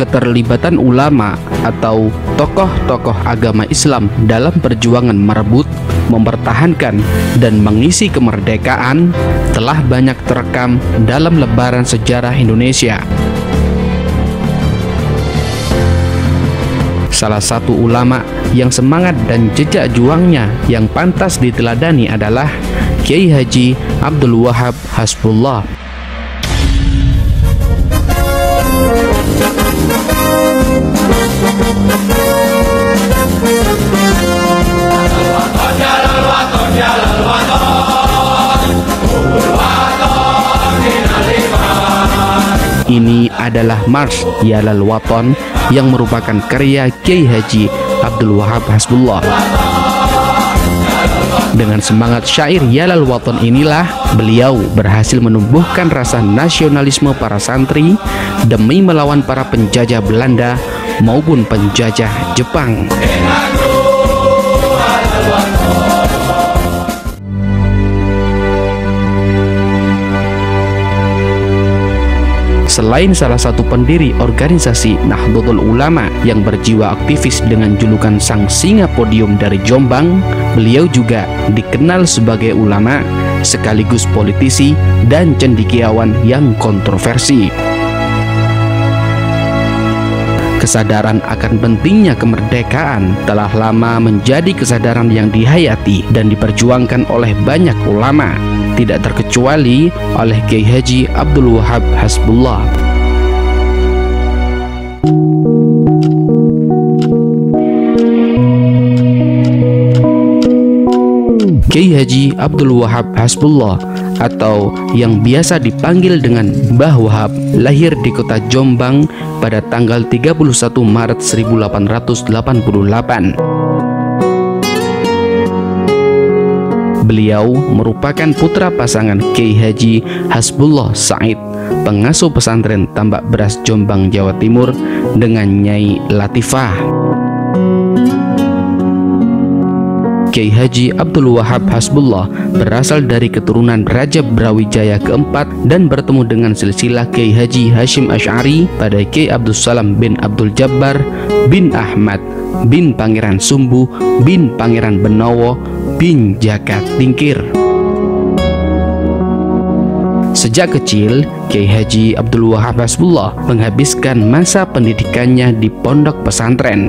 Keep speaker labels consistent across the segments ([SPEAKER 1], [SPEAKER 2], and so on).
[SPEAKER 1] keterlibatan ulama atau tokoh-tokoh agama Islam dalam perjuangan merebut, mempertahankan, dan mengisi kemerdekaan telah banyak terekam dalam lebaran sejarah Indonesia. Salah satu ulama yang semangat dan jejak juangnya yang pantas diteladani adalah Kiai Haji Abdul Wahab Hasbullah. Ini adalah Mars Yalal Waton yang merupakan karya Kiai Haji Abdul Wahab Hasbullah. Dengan semangat syair Yalal Waton inilah beliau berhasil menumbuhkan rasa nasionalisme para santri demi melawan para penjajah Belanda maupun penjajah Jepang. Selain salah satu pendiri organisasi Nahdlatul Ulama yang berjiwa aktivis dengan julukan Sang Singa Podium dari Jombang, beliau juga dikenal sebagai ulama sekaligus politisi dan cendikiawan yang kontroversi. Kesadaran akan pentingnya kemerdekaan telah lama menjadi kesadaran yang dihayati dan diperjuangkan oleh banyak ulama tidak terkecuali oleh Kiai Haji Abdul Wahab Hasbullah. Kiai Haji Abdul Wahab Hasbullah atau yang biasa dipanggil dengan Mbah Wahab lahir di kota Jombang pada tanggal 31 Maret 1888. Beliau merupakan putra pasangan Kiai Haji Hasbullah Said, pengasuh pesantren Tambak Beras Jombang, Jawa Timur dengan Nyai Latifah. Kiai Haji Abdul Wahab Hasbullah berasal dari keturunan Raja Brawijaya keempat dan bertemu dengan silsilah Kiai Haji Hashim Ash'ari pada Kiai Abdul Salam bin Abdul Jabbar bin Ahmad bin Pangeran Sumbu bin Pangeran Benowo bin Jaka Tingkir. Sejak kecil, Kiai Haji Abdul Wahab Hasbullah menghabiskan masa pendidikannya di pondok pesantren.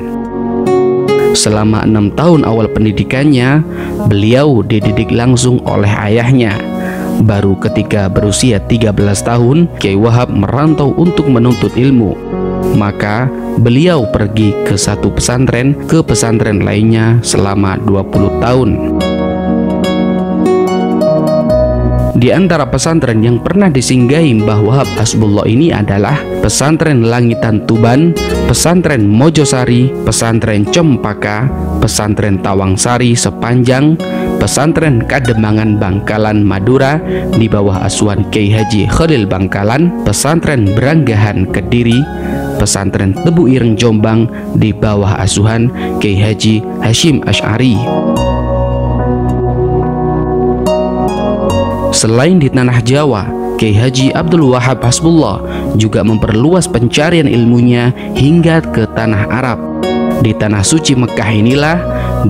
[SPEAKER 1] Selama enam tahun awal pendidikannya, beliau dididik langsung oleh ayahnya. Baru ketika berusia 13 tahun, Kiai Wahab merantau untuk menuntut ilmu. Maka beliau pergi ke satu pesantren ke pesantren lainnya selama 20 tahun. Di antara pesantren yang pernah disinggahi Mbah Wahab Hasbullah ini adalah Pesantren Langitan Tuban, Pesantren Mojosari, Pesantren Cempaka, Pesantren Tawangsari Sepanjang, Pesantren Kademangan Bangkalan Madura di bawah asuhan Kiai Haji Khalil Bangkalan, Pesantren Beranggahan Kediri, Pesantren Tebu Ireng Jombang di bawah asuhan Kiai Haji Hashim Ash'ari. Selain di tanah Jawa, Kiai Haji Abdul Wahab Hasbullah juga memperluas pencarian ilmunya hingga ke tanah Arab. Di tanah suci Mekah inilah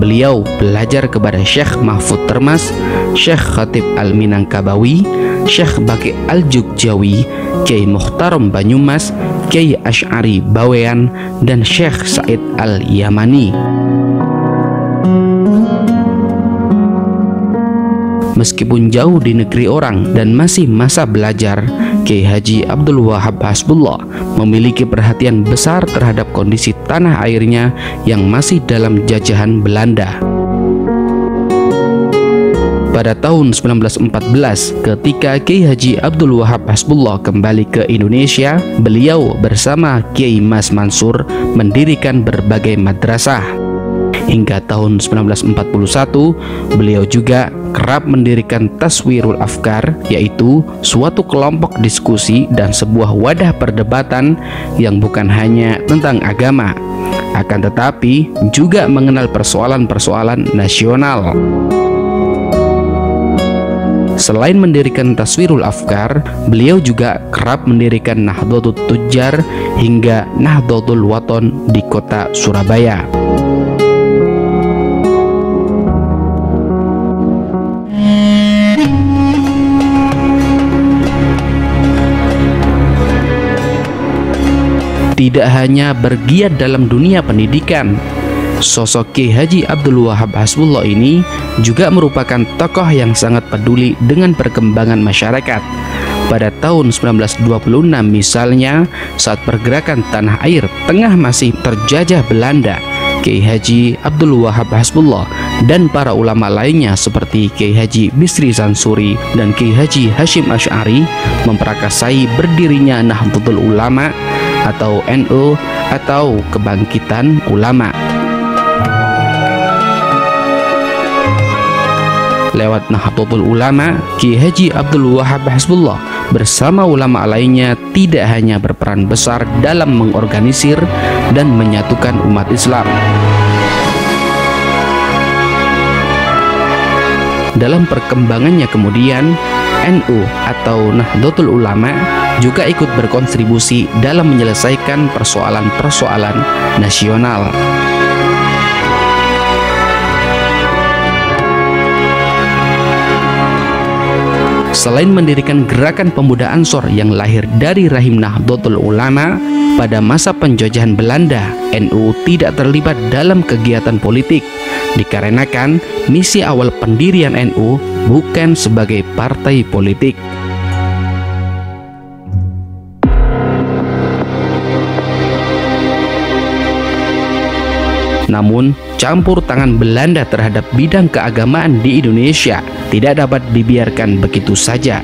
[SPEAKER 1] beliau belajar kepada Syekh Mahfud Termas, Syekh Khatib Al-Minangkabawi, Syekh Baki Al-Jugjawi, Kiai Muhtaram Banyumas, Kiai Ash'ari Bawean, dan Syekh Said Al-Yamani. Meskipun jauh di negeri orang dan masih masa belajar, Kiai Haji Abdul Wahab Hasbullah memiliki perhatian besar terhadap kondisi tanah airnya yang masih dalam jajahan Belanda. Pada tahun 1914, ketika Kiai Haji Abdul Wahab Hasbullah kembali ke Indonesia, beliau bersama Kiai Mas Mansur mendirikan berbagai madrasah Hingga tahun 1941, beliau juga kerap mendirikan Taswirul Afkar, yaitu suatu kelompok diskusi dan sebuah wadah perdebatan yang bukan hanya tentang agama, akan tetapi juga mengenal persoalan-persoalan nasional. Selain mendirikan Taswirul Afkar, beliau juga kerap mendirikan Nahdlatul Tujjar hingga Nahdlatul Waton di kota Surabaya. Tidak hanya bergiat dalam dunia pendidikan, Sosok Ki Haji Abdul Wahab Hasbullah ini juga merupakan tokoh yang sangat peduli dengan perkembangan masyarakat. Pada tahun 1926 misalnya, saat pergerakan tanah air tengah masih terjajah Belanda, Kiai Haji Abdul Wahab Hasbullah dan para ulama lainnya seperti Kiai Haji Bisri Sansuri dan Kiai Haji Hashim Ash'ari memperakasai berdirinya Nahdlatul Ulama atau NU atau Kebangkitan Ulama. Lewat Nahdlatul Ulama, Ki Haji Abdul Wahab Hasbullah bersama ulama lainnya tidak hanya berperan besar dalam mengorganisir dan menyatukan umat Islam. Dalam perkembangannya kemudian, NU atau Nahdlatul Ulama juga ikut berkontribusi dalam menyelesaikan persoalan-persoalan nasional. Selain mendirikan gerakan pemuda Ansor yang lahir dari rahim Nahdlatul Ulama, pada masa penjajahan Belanda, NU tidak terlibat dalam kegiatan politik dikarenakan misi awal pendirian NU bukan sebagai partai politik. Namun, campur tangan Belanda terhadap bidang keagamaan di Indonesia tidak dapat dibiarkan begitu saja.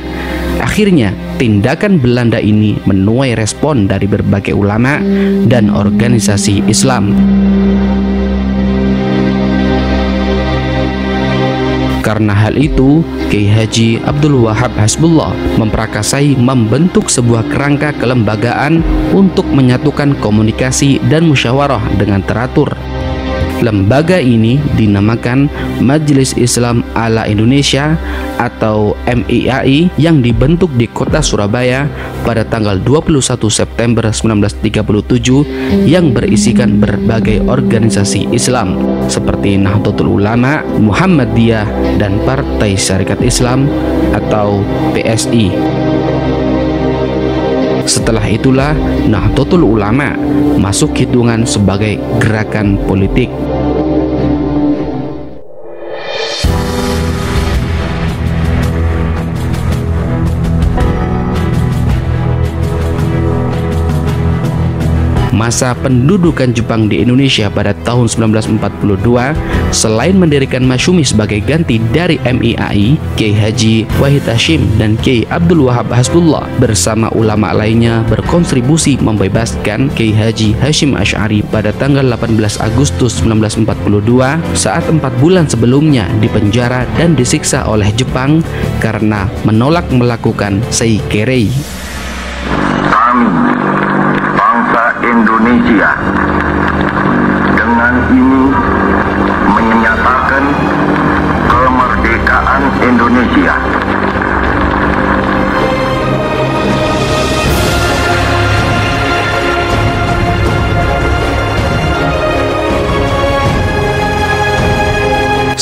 [SPEAKER 1] Akhirnya, tindakan Belanda ini menuai respon dari berbagai ulama dan organisasi Islam. Karena hal itu, Kiai Haji Abdul Wahab Hasbullah memperakasai membentuk sebuah kerangka kelembagaan untuk menyatukan komunikasi dan musyawarah dengan teratur Lembaga ini dinamakan Majelis Islam Ala Indonesia atau MIAI yang dibentuk di kota Surabaya pada tanggal 21 September 1937 yang berisikan berbagai organisasi Islam seperti Nahdlatul Ulama, Muhammadiyah, dan Partai Syarikat Islam atau PSI. Setelah itulah Nahdlatul Ulama masuk hitungan sebagai gerakan politik. Masa pendudukan Jepang di Indonesia pada tahun 1942, selain mendirikan Masyumi sebagai ganti dari MIAI, Kiai Haji Wahid Hashim dan Kiai Abdul Wahab Hasbullah bersama ulama lainnya berkontribusi membebaskan Kiai Haji Hashim Ash'ari pada tanggal 18 Agustus 1942 saat empat bulan sebelumnya dipenjara dan disiksa oleh Jepang karena menolak melakukan Seikerei.
[SPEAKER 2] Indonesia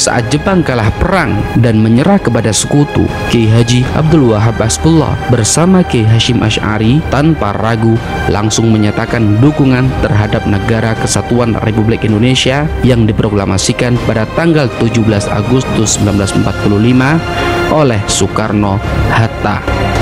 [SPEAKER 1] saat Jepang kalah perang dan menyerah kepada sekutu, Kiai Haji Abdul Wahab Asbullah bersama Kiai Hashim Ash'ari tanpa ragu langsung menyatakan dukungan terhadap negara kesatuan Republik Indonesia yang diproklamasikan pada tanggal 17 Agustus 1945 oleh Soekarno-Hatta.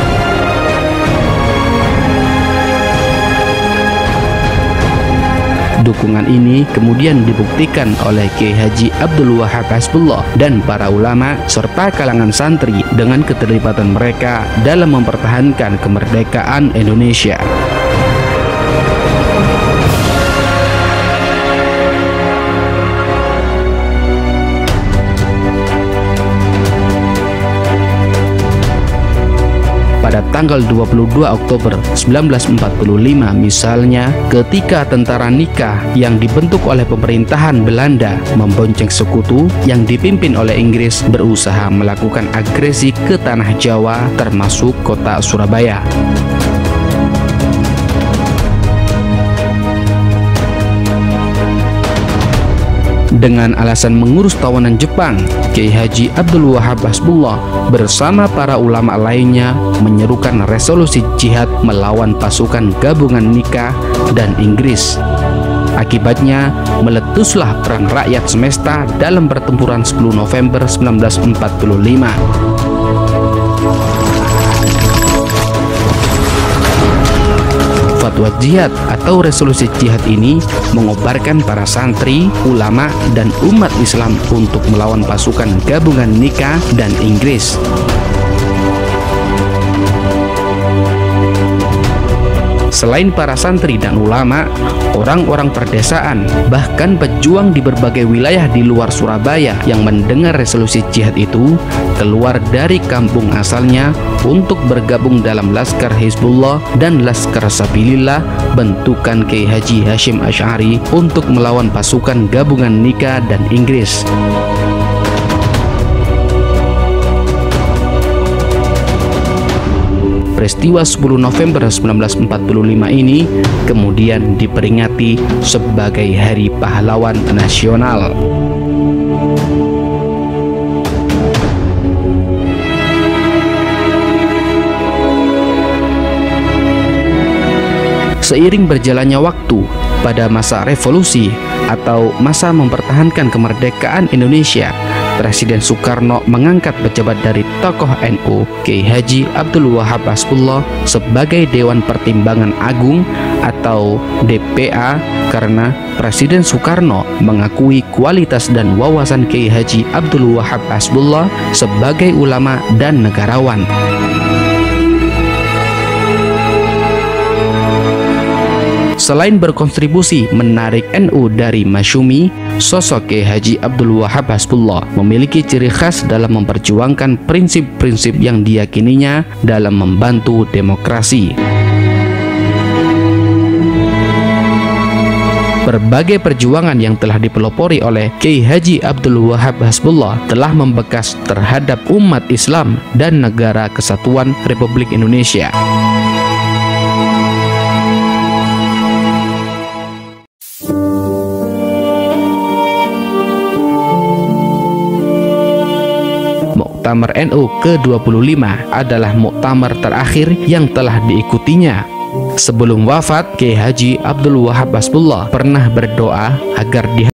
[SPEAKER 1] Dukungan ini kemudian dibuktikan oleh Kiai Haji Abdul Wahab Hasbullah dan para ulama serta kalangan santri dengan keterlibatan mereka dalam mempertahankan kemerdekaan Indonesia. Tanggal 22 Oktober 1945 misalnya ketika tentara nikah yang dibentuk oleh pemerintahan Belanda membonceng sekutu yang dipimpin oleh Inggris berusaha melakukan agresi ke tanah Jawa termasuk kota Surabaya. Dengan alasan mengurus tawanan Jepang, Kiai Haji Abdul Wahab Hasbullah bersama para ulama lainnya menyerukan resolusi jihad melawan pasukan gabungan Nikah dan Inggris. Akibatnya, meletuslah perang rakyat semesta dalam pertempuran 10 November 1945. Fatwa jihad atau resolusi jihad ini mengobarkan para santri, ulama, dan umat Islam untuk melawan pasukan gabungan nikah dan Inggris. Selain para santri dan ulama, orang-orang perdesaan, bahkan pejuang di berbagai wilayah di luar Surabaya yang mendengar resolusi jihad itu keluar dari kampung asalnya untuk bergabung dalam Laskar Hizbullah dan Laskar Sabilillah bentukan Kiai Haji Hashim Ash'ari untuk melawan pasukan gabungan Nika dan Inggris. Peristiwa 10 November 1945 ini kemudian diperingati sebagai Hari Pahlawan Nasional. Seiring berjalannya waktu pada masa revolusi atau masa mempertahankan kemerdekaan Indonesia, Presiden Soekarno mengangkat pejabat dari tokoh NU Kiai Haji Abdul Wahab Hasbullah sebagai Dewan Pertimbangan Agung atau DPA karena Presiden Soekarno mengakui kualitas dan wawasan Kiai Haji Abdul Wahab Hasbullah sebagai ulama dan negarawan. Selain berkontribusi menarik NU dari Masyumi, sosok Kiai Haji Abdul Wahab Hasbullah memiliki ciri khas dalam memperjuangkan prinsip-prinsip yang diyakininya dalam membantu demokrasi. Berbagai perjuangan yang telah dipelopori oleh Kiai Haji Abdul Wahab Hasbullah telah membekas terhadap umat Islam dan negara kesatuan Republik Indonesia. Muktamar NU ke-25 adalah muktamar terakhir yang telah diikutinya. Sebelum wafat, Kiai Haji Abdul Wahab Basbullah pernah berdoa agar di